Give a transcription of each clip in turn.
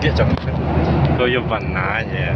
跌上，都要问哪嘢。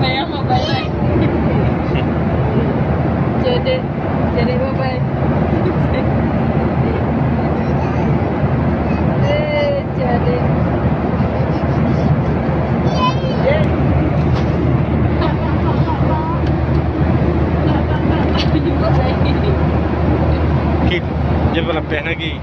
Ayah mau balik. Jadi, jadi babai Jadi Kid, dia pernah pernah lagi.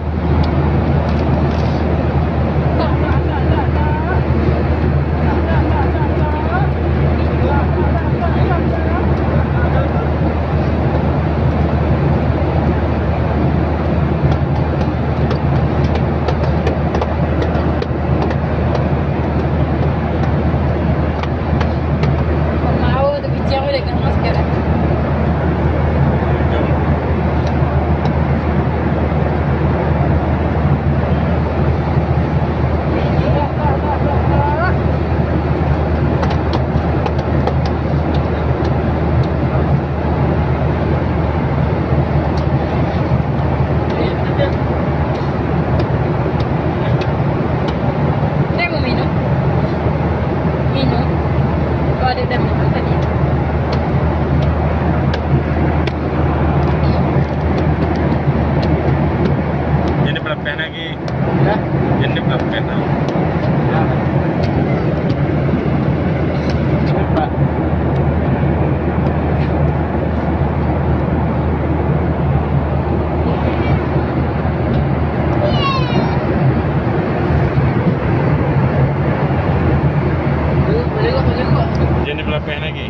belakang lagi.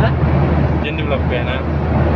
Ha? Jendul belakang ah. Eh?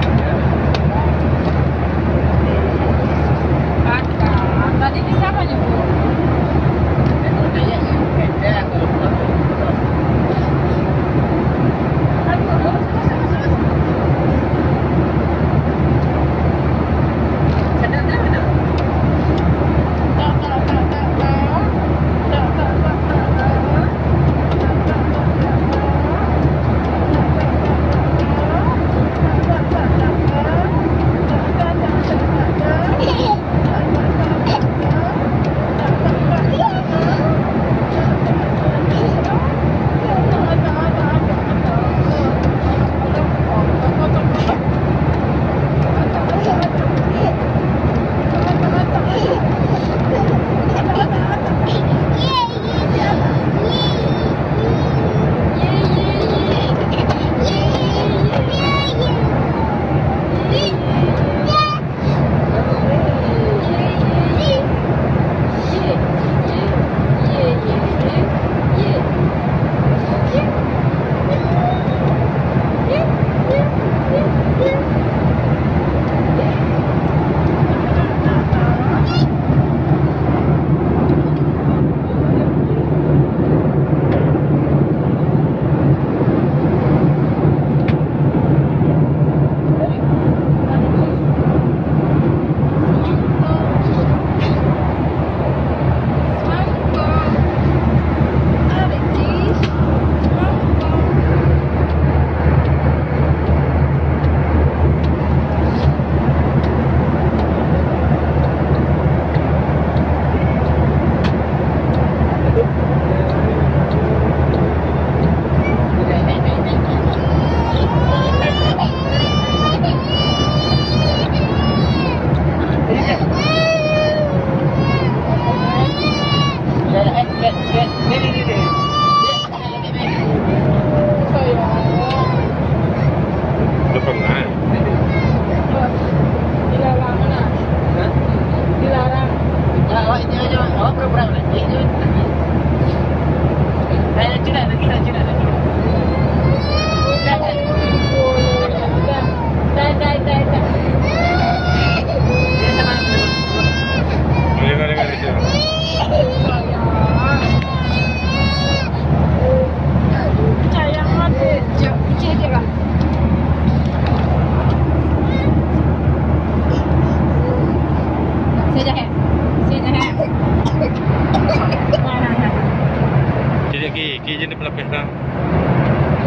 Jadi, kini jadi pelapis lah.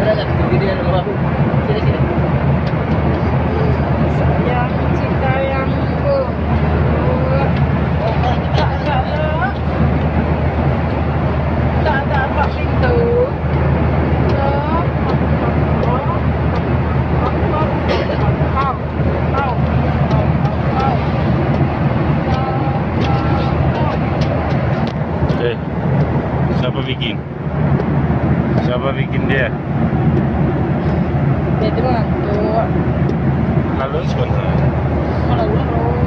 Berapa? ada Berapa? Siapa bikin dia? Dia Jadi mantu. Halo kalau Halo.